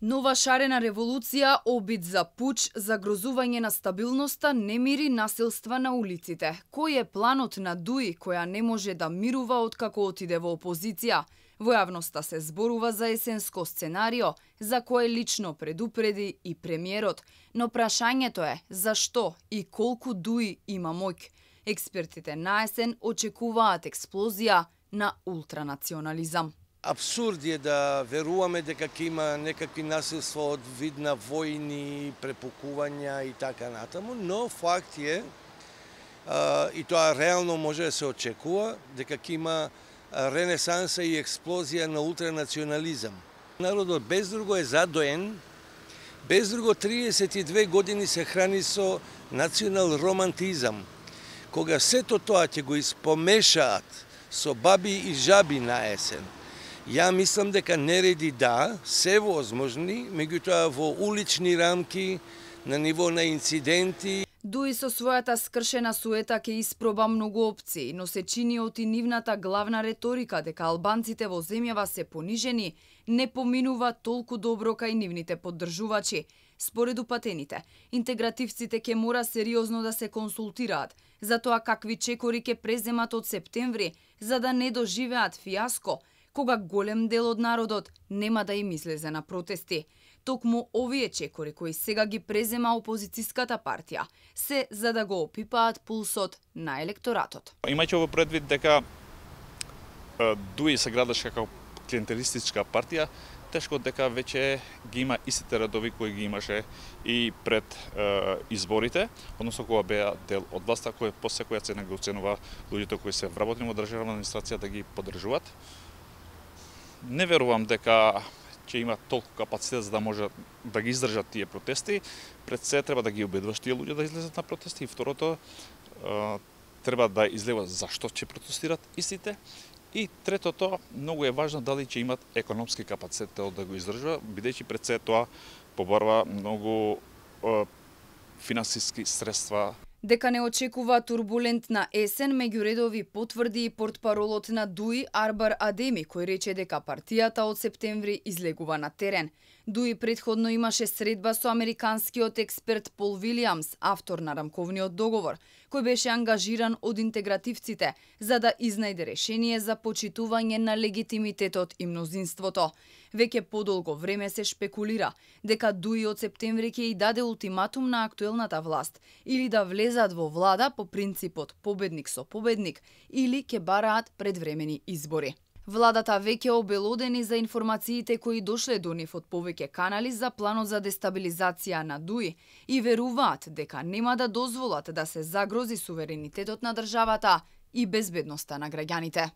Нова шарена револуција, обид за пуч, загрозување на стабилноста, немири насилства на улиците. Кој е планот на Дуи, која не може да мирува откако отиде во опозиција? Во јавноста се зборува за есенско сценарио, за кое лично предупреди и премиерот. Но прашањето е, зашто и колку Дуи има мојк. Експертите на есен очекуваат експлозија на ултранационализам. Абсурд е да веруваме дека ќе има некакви насилство од вид на војни, препукувања и така натаму, но факт е, а, и тоа реално може да се очекува, дека ќе има ренесанса и експлозија на ултранационализам. Народот без друго е задоен, без друго 32 години се храни со национал романтизам. Кога сето тоа ќе го испомешаат со баби и жаби на есен, Ја мислам дека нереди да, се возможни, меѓутоа во улични рамки, на ниво на инциденти. Дуи со својата скршена суета ке испроба многу опции, но се чини од и нивната главна реторика дека албанците во земјава се понижени, не поминува толку добро кај нивните поддржувачи. Според упатените, интегративците ке мора сериозно да се консултираат за тоа какви чекори ке преземат од септември, за да не доживеат фиаско, кога голем дел од народот нема да им излезе на протести. Токму овие чекори кои сега ги презема опозицијската партија, се за да го опипаат пулсот на електоратот. Имајќи ово предвид дека Дуи се градаш како клиентелистичка партија, тешко дека веќе ги има истите радови кои ги имаше и пред е, изборите, односно кога беа дел од власта, кој после која цена го оценува луѓето кои се вработени во државна администрација да ги поддржуваат не верувам дека ќе има толку капацитет за да може да ги издржат тие протести. Пред се треба да ги убедуваш тие луѓе да излезат на протести и второто треба да излева зашто ќе протестират истите. И третото, многу е важно дали ќе имат економски капацитет да го издржува, бидејќи пред се тоа побарва многу финансиски средства Дека не очекува турбулентна есен, меѓу редови потврди и портпаролот на Дуи Арбар Адеми, кој рече дека партијата од септември излегува на терен. Дуи предходно имаше средба со американскиот експерт Пол Вилиамс, автор на рамковниот договор, кој беше ангажиран од интегративците за да изнајде решение за почитување на легитимитетот и мнозинството. Веќе подолго време се шпекулира дека Дуи од септември ќе и даде ултиматум на актуелната власт или да влезе влезат во влада по принципот победник со победник или ќе бараат предвремени избори. Владата веќе обелодени за информациите кои дошле до нив од повеќе канали за планот за дестабилизација на ДУИ и веруваат дека нема да дозволат да се загрози суверенитетот на државата и безбедноста на граѓаните.